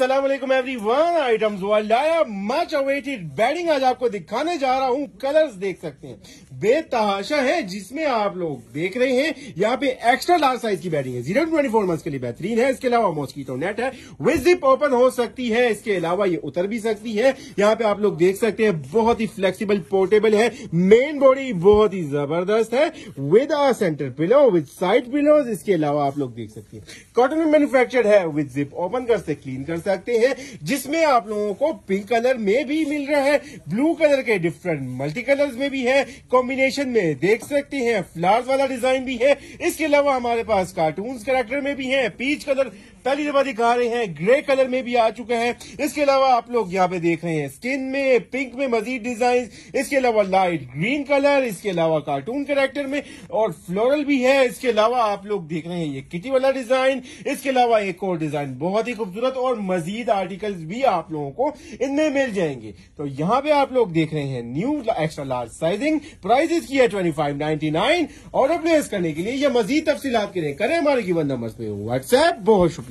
वालेकुम everyone items लाया much awaited bedding आज आपको दिखाने जा रहा हूँ। कलर्स देख सकते हैं। बेतहाशा है, जिसमें आप लोग देख रहे हैं। यहाँ पे एक्स्ट्रा लार्ज साइज़ की बेडिंग है। ज़ीरो ट्वेंटी फोर मंथ के लिए बेहतरीन है। इसके अलावा मॉस्कीटो नेट है। विद जिप ओपन हो सकती है। इसके अलावा ये उतर भी सकती है। यहाँ पे आप लोग देख सकते हैं, बहुत ही फ्लेक्सीबल पोर्टेबल है। मेन बॉडी बहुत ही ज़बरदस्त है। With a center pillow with side pillow इसके अलावा आप लोग देख सकते हैं। कॉटन में मैन्युफैक्चर्ड है। विद जिप ओपन कर सकते क्लीन कर सकते हैं, जिसमें आप लोगों को पिंक कलर में भी मिल रहा है ब्लू कलर के डिफरेंट मल्टी कलर्स में भी है कॉम्बिनेशन में देख सकते हैं फ्लावर्स वाला डिज़ाइन भी है। इसके अलावा हमारे पास कार्टून कैरेक्टर में भी है पीच कलर पहली दफ़ा दिखा रहे हैं ग्रे कलर में भी आ चुका है। इसके अलावा आप लोग यहाँ पे देख रहे हैं स्किन में पिंक में मजीद डिज़ाइन इसके अलावा लाइट ग्रीन कलर इसके अलावा कार्टून कैरेक्टर में और फ्लोरल भी है। इसके अलावा आप लोग देख रहे हैं ये किटी वाला डिज़ाइन इसके अलावा एक और डिज़ाइन बहुत ही खूबसूरत और मजीद आर्टिकल भी आप लोगों को इनमें मिल जाएँगे। तो यहाँ पे आप लोग देख रहे हैं new extra large sizing prices की है twenty five ninety nine order place करने के लिए या मजीद तफसी के लिए करें हमारे गिवन नंबर पे। व्हाट्सएप बहुत शुक्रिया।